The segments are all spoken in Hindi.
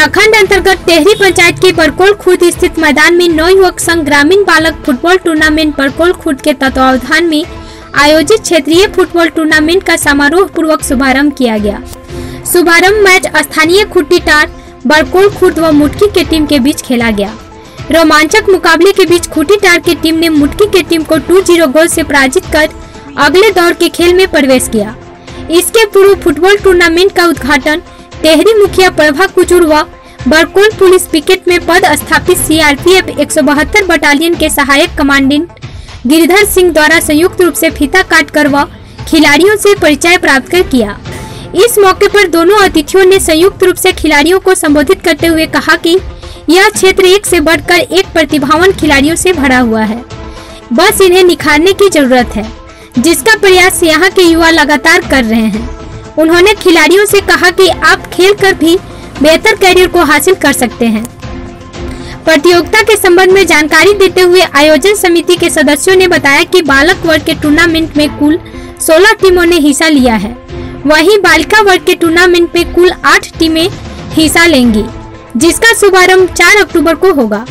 प्रखंड अंतर्गत टेहरी पंचायत के बरकोल खुर्द स्थित मैदान में नौ युवक संघ ग्रामीण बालक फुटबॉल टूर्नामेंट बरकोल खुर्द के तत्वावधान में आयोजित क्षेत्रीय फुटबॉल टूर्नामेंट का समारोह पूर्वक शुभारंभ किया गया। शुभारंभ मैच स्थानीय खुट्टी टार बरकोल खुर्द व मुटकी के टीम के बीच खेला गया। रोमांचक मुकाबले के बीच खुटी टार की टीम ने मुटकी के टीम को 2-0 गोल से पराजित कर अगले दौर के खेल में प्रवेश किया। इसके पूर्व फुटबॉल टूर्नामेंट का उद्घाटन टेहरी मुखिया प्रभा कुचुर व बरकोल पुलिस पिकेट में पद स्थापित सीआरपीएफ 172 बटालियन के सहायक कमांडेंट, गिरधर सिंह द्वारा संयुक्त रूप से फीता काट कर व खिलाड़ियों से परिचय प्राप्त कर किया। इस मौके पर दोनों अतिथियों ने संयुक्त रूप से खिलाड़ियों को संबोधित करते हुए कहा कि यह क्षेत्र एक से बढ़कर एक प्रतिभावान खिलाड़ियों से भरा हुआ है। बस इन्हें निखारने की ज़रूरत है, जिसका प्रयास यहाँ के युवा लगातार कर रहे हैं। उन्होंने खिलाड़ियों से कहा कि आप खेल कर भी बेहतर करियर को हासिल कर सकते हैं। प्रतियोगिता के संबंध में जानकारी देते हुए आयोजन समिति के सदस्यों ने बताया कि बालक वर्ग के टूर्नामेंट में कुल 16 टीमों ने हिस्सा लिया है। वहीं बालिका वर्ग के टूर्नामेंट में कुल 8 टीमें हिस्सा लेंगी, जिसका शुभारंभ 4 अक्टूबर को होगा।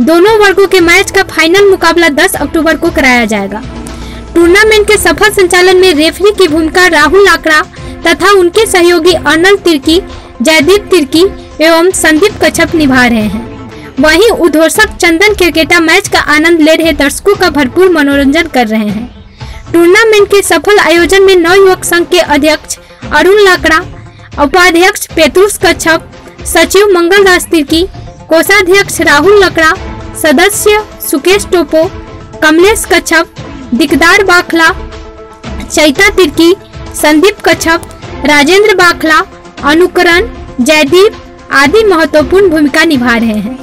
दोनों वर्गों के मैच का फाइनल मुकाबला 10 अक्टूबर को कराया जाएगा। टूर्नामेंट के सफल संचालन में रेफरी की भूमिका राहुल लाकड़ा तथा उनके सहयोगी अर्नल तिर्की, जयदीप तिर्की एवं संदीप कच्छप निभा रहे हैं। वहीं उद्घोषक चंदन क्रिकेटा मैच का आनंद ले रहे दर्शकों का भरपूर मनोरंजन कर रहे हैं। टूर्नामेंट के सफल आयोजन में नौ युवक संघ के अध्यक्ष अरुण लाकड़ा, उपाध्यक्ष पेतुष कच्छप, सचिव मंगल दास तिर्की, कोषाध्यक्ष राहुल लकड़ा, सदस्य सुकेश टोपो, कमलेश कच्छप दिकदार बाखला, चैता तिर्की, संदीप कच्छप राजेंद्र बाखला अनुकरण जयदीप आदि महत्वपूर्ण भूमिका निभा रहे हैं।